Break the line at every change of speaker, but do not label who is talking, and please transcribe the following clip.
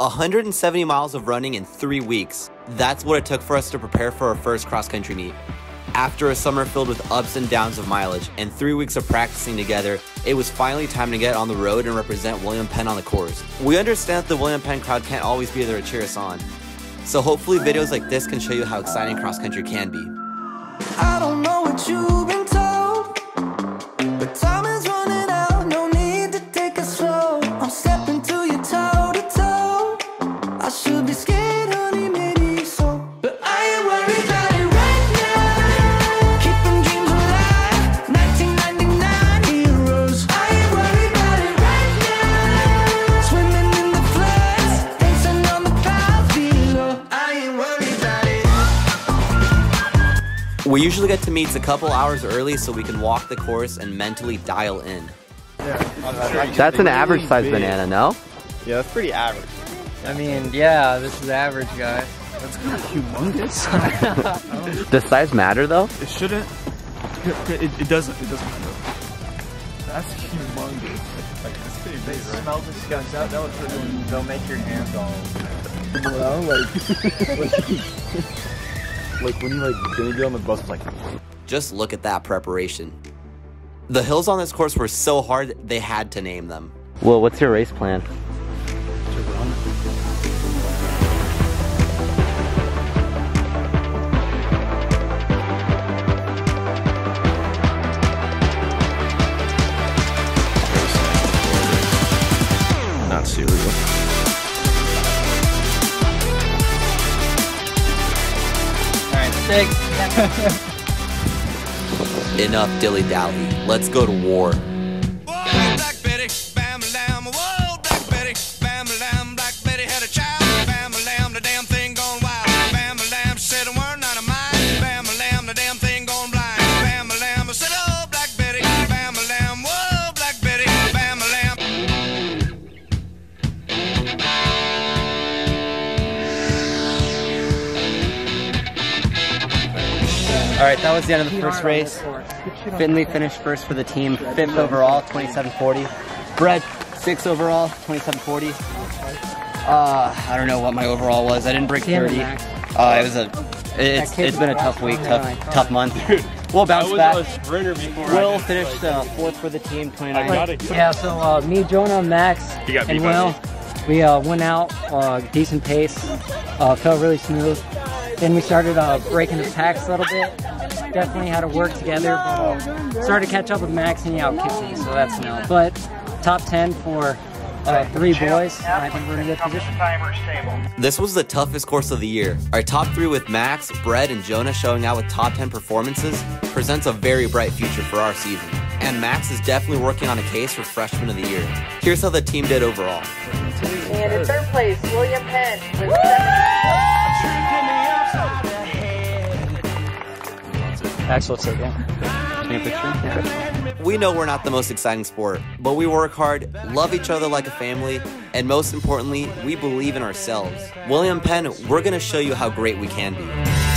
170 miles of running in three weeks. That's what it took for us to prepare for our first cross country meet. After a summer filled with ups and downs of mileage and three weeks of practicing together, it was finally time to get on the road and represent William Penn on the course. We understand that the William Penn crowd can't always be there to cheer us on, so hopefully videos like this can show you how exciting cross country can be. We usually get to meets a couple hours early so we can walk the course and mentally dial in.
That's an average size banana, no?
Yeah, that's pretty average.
I mean, yeah, this is average, guys.
That's kind of humongous.
Does size matter though?
it shouldn't. It, it doesn't. It doesn't matter. That's humongous. Like, it's pretty big, right?
Smell disgusting. That, that was they'll make your hands all.
Well, like, like when you like gonna get on the bus, like
Just look at that preparation. The hills on this course were so hard they had to name them.
Well, what's your race plan?
Not cereal.
Enough dilly dally. Let's go to war.
Alright, that was the end of the first race. Finley finished first for the team, fifth overall, 2740. Brett, sixth overall, 2740. Uh, I don't know what my overall was. I didn't break 30. Uh, it was a, it's, it's been a tough week, tough, tough month. We'll bounce back.
sprinter before.
Will finished uh, fourth for the team, 29.
Yeah, so uh, me, Jonah, Max, and Will, we uh, went out, uh, decent pace, uh, felt really smooth. Then we started uh, breaking the packs a little bit. Definitely had to work together, but started to catch up with Max and he outkicked me, so that's no. But top 10 for uh, three boys, and I think we're in a good position.
This was the toughest course of the year. Our top three with Max, Brett, and Jonah showing out with top 10 performances presents a very bright future for our season. And Max is definitely working on a case for freshman of the year. Here's how the team did overall.
And in third place, William Penn with
Axel, let's take it. picture?
We know we're not the most exciting sport, but we work hard, love each other like a family, and most importantly, we believe in ourselves. William Penn, we're going to show you how great we can be.